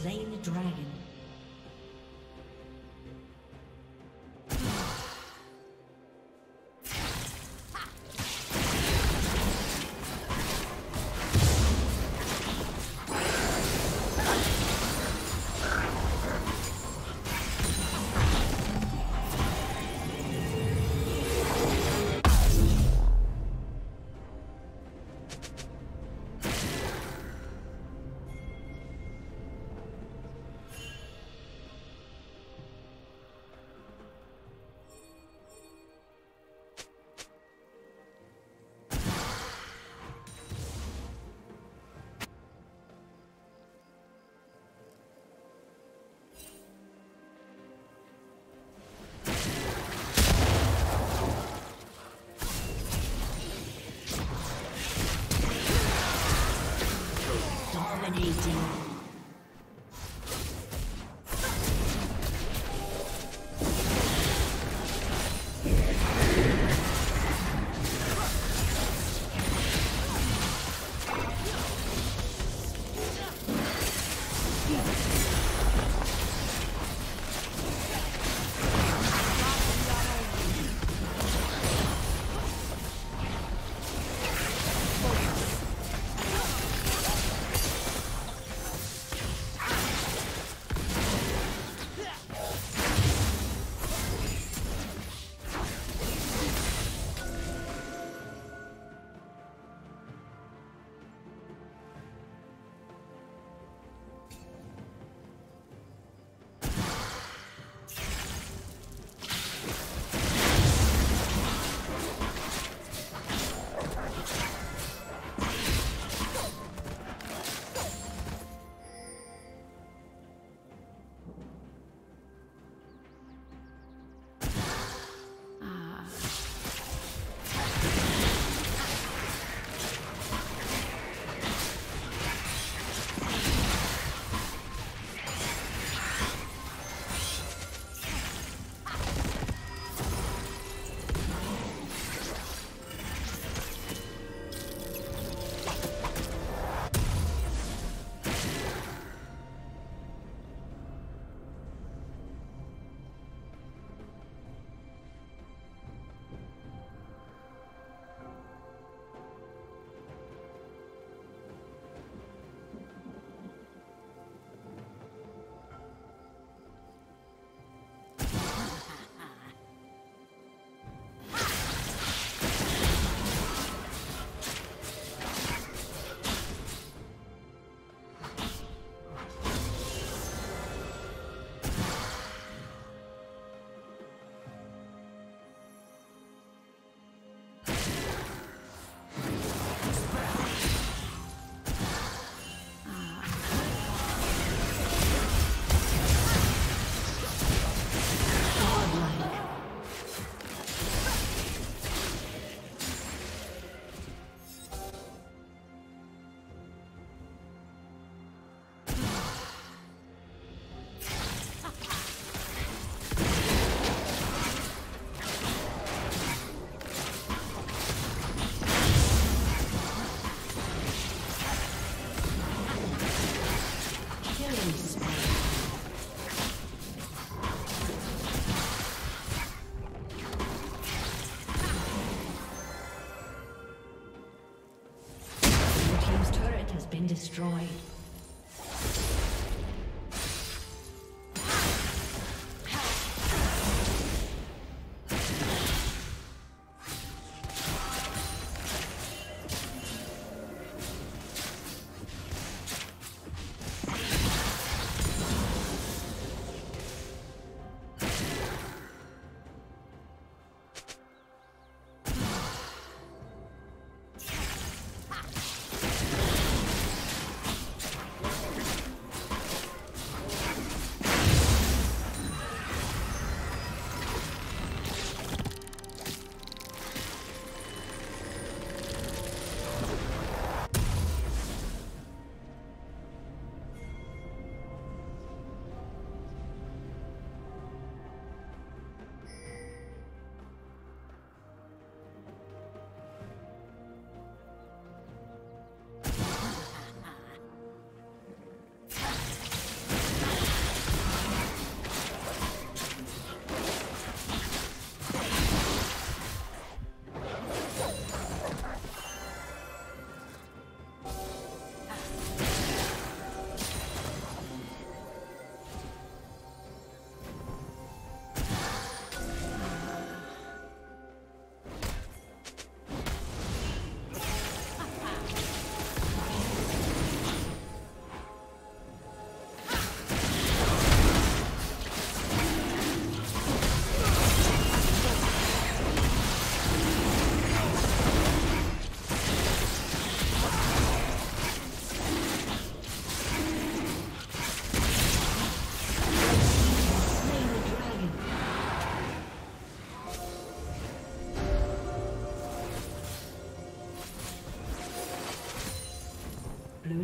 slain the dragon. Blue Team. destroyed.